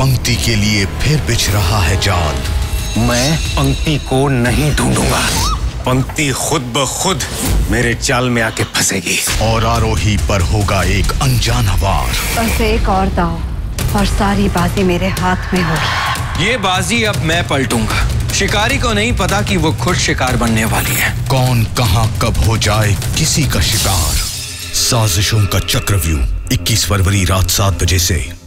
पंक्ति के लिए फिर बिछ रहा है जाल मैं पंक्ति को नहीं ढूंढूँगा। पंक्ति खुद ब खुद मेरे चाल में आके फंसेगी। और आरोही पर होगा एक अनजान वार बस एक और दाव और सारी बाजी मेरे हाथ में होगी। ये बाजी अब मैं पलटूँगा। शिकारी को नहीं पता कि वो खुद शिकार बनने वाली है। कौन कहाँ कब हो जाए किसी का शिकार। साजिशों का चक्रव्यूह 21 फरवरी रात सात बजे से।